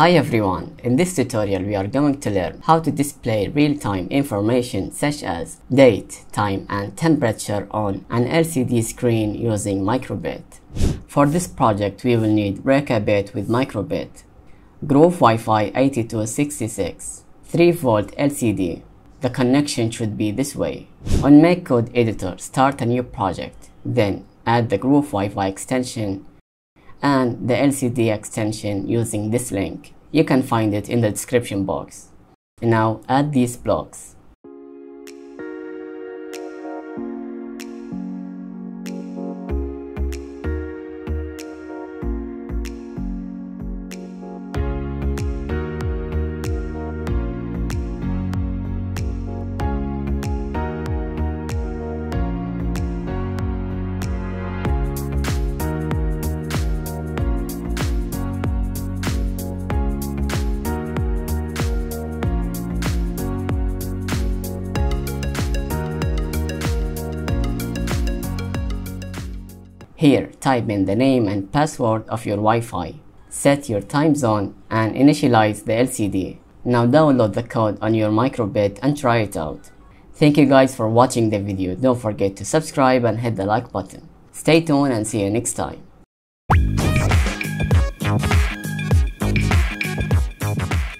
Hi everyone, in this tutorial we are going to learn how to display real-time information such as date, time and temperature on an LCD screen using microbit. For this project we will need Rekabit with microbit, Grove Wi-Fi 8266, 3V LCD. The connection should be this way. On MakeCode editor, start a new project, then add the Grove Wi-Fi extension and the LCD extension using this link. You can find it in the description box. Now add these blocks. Here, type in the name and password of your Wi-Fi. Set your time zone and initialize the LCD. Now download the code on your microbit and try it out. Thank you guys for watching the video. Don't forget to subscribe and hit the like button. Stay tuned and see you next time.